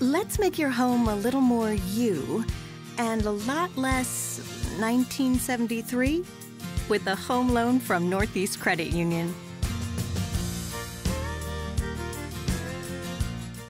Let's make your home a little more you and a lot less 1973 with a home loan from Northeast Credit Union.